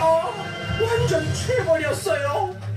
아 완전 최고였어요.